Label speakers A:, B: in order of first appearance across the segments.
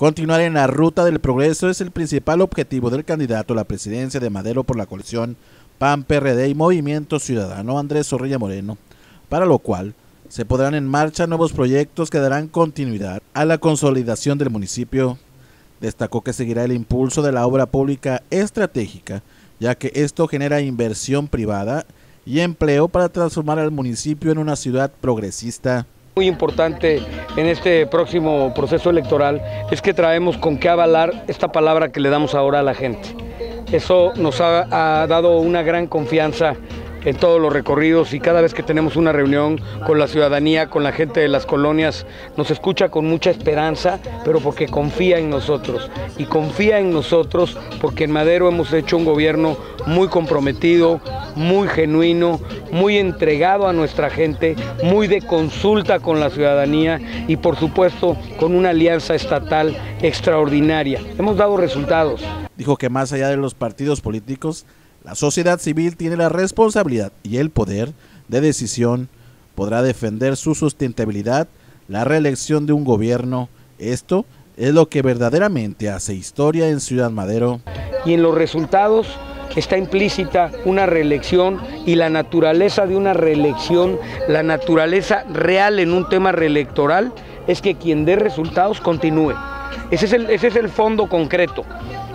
A: Continuar en la ruta del progreso es el principal objetivo del candidato a la presidencia de Madero por la coalición PAN, PRD y Movimiento Ciudadano Andrés Zorrilla Moreno, para lo cual se podrán en marcha nuevos proyectos que darán continuidad a la consolidación del municipio. Destacó que seguirá el impulso de la obra pública estratégica, ya que esto genera inversión privada y empleo para transformar al municipio en una ciudad progresista
B: muy importante en este próximo proceso electoral es que traemos con qué avalar esta palabra que le damos ahora a la gente. Eso nos ha, ha dado una gran confianza en todos los recorridos y cada vez que tenemos una reunión con la ciudadanía, con la gente de las colonias, nos escucha con mucha esperanza, pero porque confía en nosotros. Y confía en nosotros porque en Madero hemos hecho un gobierno muy comprometido, muy genuino, muy entregado a nuestra gente, muy de consulta con la ciudadanía y por supuesto con una alianza estatal extraordinaria. Hemos dado resultados.
A: Dijo que más allá de los partidos políticos, la sociedad civil tiene la responsabilidad y el poder de decisión, podrá defender su sustentabilidad, la reelección de un gobierno. Esto es lo que verdaderamente hace historia en Ciudad Madero.
B: Y en los resultados está implícita una reelección y la naturaleza de una reelección, la naturaleza real en un tema reelectoral, es que quien dé resultados continúe. Ese es el, ese es el fondo concreto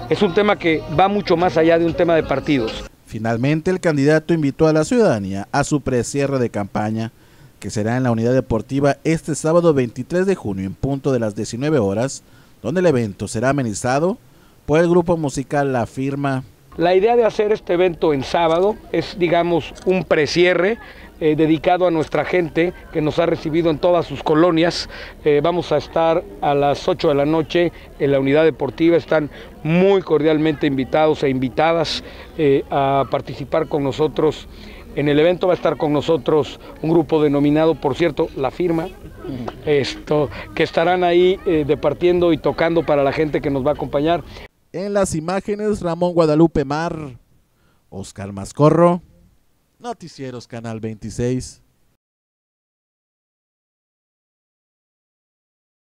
B: es un tema que va mucho más allá de un tema de partidos.
A: Finalmente, el candidato invitó a la ciudadanía a su precierre de campaña, que será en la unidad deportiva este sábado 23 de junio en punto de las 19 horas, donde el evento será amenizado por el grupo musical La Firma.
B: La idea de hacer este evento en sábado es, digamos, un precierre eh, dedicado a nuestra gente que nos ha recibido en todas sus colonias. Eh, vamos a estar a las 8 de la noche en la unidad deportiva. Están muy cordialmente invitados e invitadas eh, a participar con nosotros. En el evento va a estar con nosotros un grupo denominado, por cierto, La Firma, esto, que estarán ahí departiendo y tocando para la gente que nos va a acompañar.
A: En las imágenes, Ramón Guadalupe Mar, Oscar Mascorro. Noticieros Canal 26.